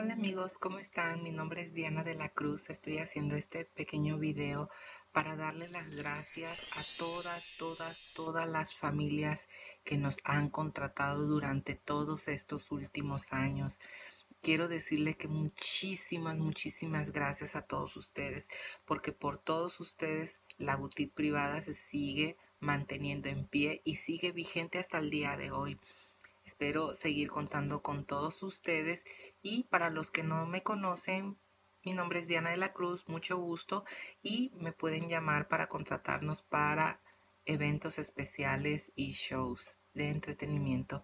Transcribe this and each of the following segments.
Hola amigos, ¿cómo están? Mi nombre es Diana de la Cruz. Estoy haciendo este pequeño video para darle las gracias a todas, todas, todas las familias que nos han contratado durante todos estos últimos años. Quiero decirle que muchísimas, muchísimas gracias a todos ustedes, porque por todos ustedes la boutique privada se sigue manteniendo en pie y sigue vigente hasta el día de hoy. Espero seguir contando con todos ustedes y para los que no me conocen, mi nombre es Diana de la Cruz, mucho gusto y me pueden llamar para contratarnos para eventos especiales y shows de entretenimiento.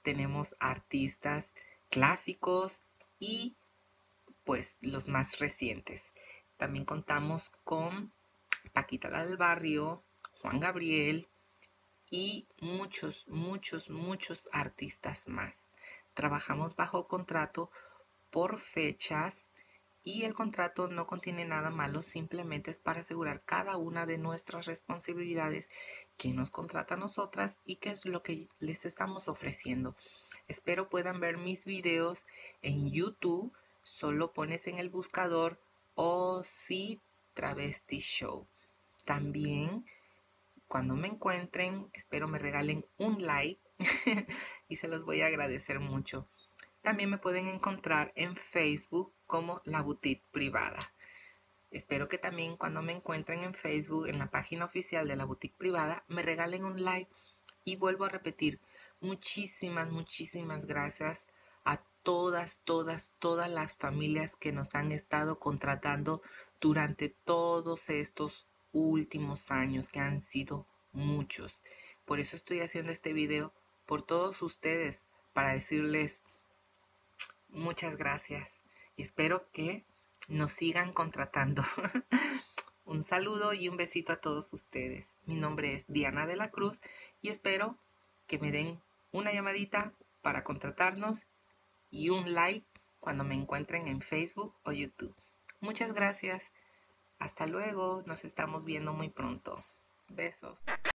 Tenemos artistas clásicos y pues los más recientes. También contamos con Paquita la del Barrio, Juan Gabriel, y muchos, muchos, muchos artistas más. Trabajamos bajo contrato por fechas y el contrato no contiene nada malo, simplemente es para asegurar cada una de nuestras responsabilidades, que nos contrata a nosotras y qué es lo que les estamos ofreciendo. Espero puedan ver mis videos en YouTube, solo pones en el buscador o si Travesti Show. También cuando me encuentren, espero me regalen un like y se los voy a agradecer mucho. También me pueden encontrar en Facebook como La Boutique Privada. Espero que también cuando me encuentren en Facebook, en la página oficial de la Boutique Privada, me regalen un like. Y vuelvo a repetir, muchísimas, muchísimas gracias a todas, todas, todas las familias que nos han estado contratando durante todos estos últimos años, que han sido muchos. Por eso estoy haciendo este video por todos ustedes, para decirles muchas gracias y espero que nos sigan contratando. un saludo y un besito a todos ustedes. Mi nombre es Diana de la Cruz y espero que me den una llamadita para contratarnos y un like cuando me encuentren en Facebook o YouTube. Muchas gracias. Hasta luego, nos estamos viendo muy pronto. Besos.